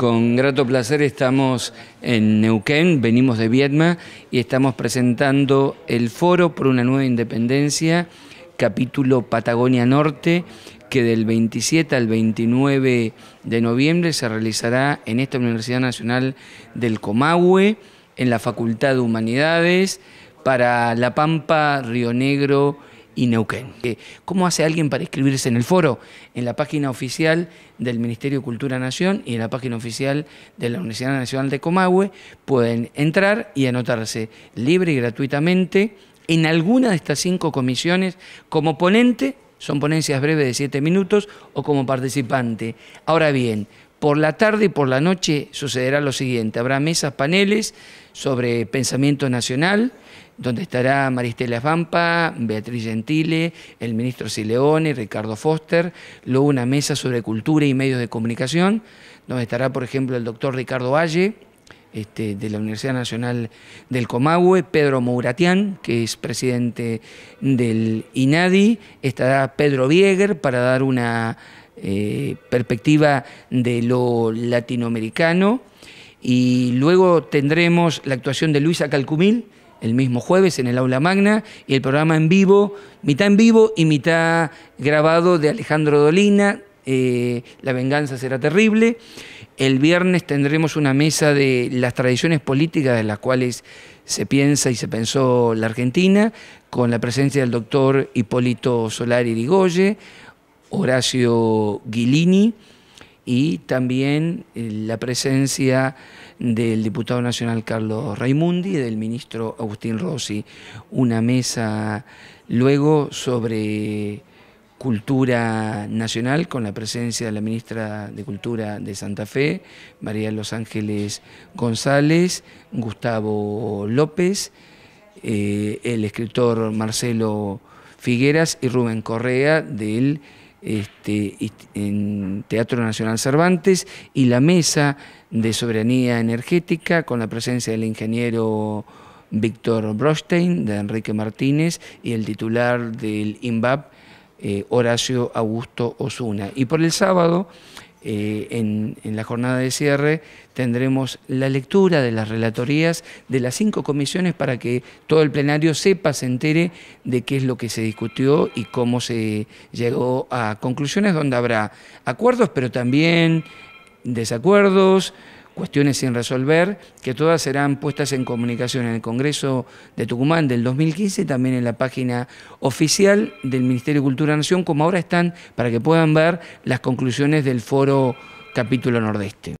Con grato placer estamos en Neuquén, venimos de Vietma y estamos presentando el Foro por una Nueva Independencia, capítulo Patagonia Norte, que del 27 al 29 de noviembre se realizará en esta Universidad Nacional del Comahue, en la Facultad de Humanidades, para La Pampa, Río Negro y Neuquén. ¿Cómo hace alguien para inscribirse en el foro? En la página oficial del Ministerio de Cultura Nación y en la página oficial de la Universidad Nacional de Comahue pueden entrar y anotarse libre y gratuitamente en alguna de estas cinco comisiones como ponente, son ponencias breves de siete minutos, o como participante. Ahora bien, por la tarde y por la noche sucederá lo siguiente, habrá mesas, paneles sobre pensamiento nacional, donde estará Maristela Vampa, Beatriz Gentile, el ministro Sileone, Ricardo Foster, luego una mesa sobre cultura y medios de comunicación, donde estará, por ejemplo, el doctor Ricardo Valle, este, de la Universidad Nacional del Comahue, Pedro Mouratian, que es presidente del INADI, estará Pedro Vieger para dar una eh, perspectiva de lo latinoamericano. Y luego tendremos la actuación de Luisa Calcumil el mismo jueves en el aula magna y el programa en vivo, mitad en vivo y mitad grabado de Alejandro Dolina. Eh, la venganza será terrible. El viernes tendremos una mesa de las tradiciones políticas de las cuales se piensa y se pensó la Argentina, con la presencia del doctor Hipólito Solari Rigoye, Horacio Guilini y también eh, la presencia del diputado nacional Carlos Raimundi y del ministro Agustín Rossi. Una mesa luego sobre cultura nacional con la presencia de la ministra de Cultura de Santa Fe, María Los Ángeles González, Gustavo López, eh, el escritor Marcelo Figueras y Rubén Correa del este, en Teatro Nacional Cervantes y la mesa de soberanía energética con la presencia del ingeniero Víctor Brostein, de Enrique Martínez y el titular del INVAP, eh, Horacio Augusto Osuna. Y por el sábado eh, en, la jornada de cierre tendremos la lectura de las relatorías de las cinco comisiones para que todo el plenario sepa, se entere de qué es lo que se discutió y cómo se llegó a conclusiones donde habrá acuerdos, pero también desacuerdos, cuestiones sin resolver, que todas serán puestas en comunicación en el Congreso de Tucumán del 2015 y también en la página oficial del Ministerio de Cultura Nación, como ahora están, para que puedan ver las conclusiones del foro capítulo nordeste.